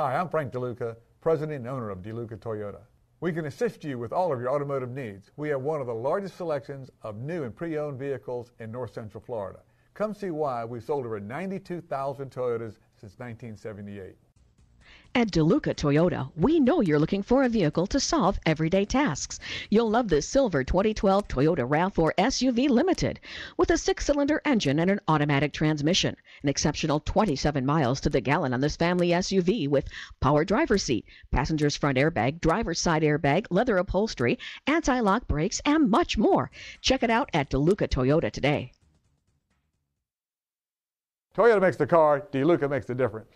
Hi, I'm Frank DeLuca, President and owner of DeLuca Toyota. We can assist you with all of your automotive needs. We have one of the largest selections of new and pre-owned vehicles in North Central Florida. Come see why we've sold over 92,000 Toyotas since 1978. At DeLuca Toyota, we know you're looking for a vehicle to solve everyday tasks. You'll love this silver 2012 Toyota RAV4 SUV Limited with a six-cylinder engine and an automatic transmission. An exceptional 27 miles to the gallon on this family SUV with power driver seat, passenger's front airbag, driver's side airbag, leather upholstery, anti-lock brakes, and much more. Check it out at DeLuca Toyota today. Toyota makes the car, DeLuca makes the difference.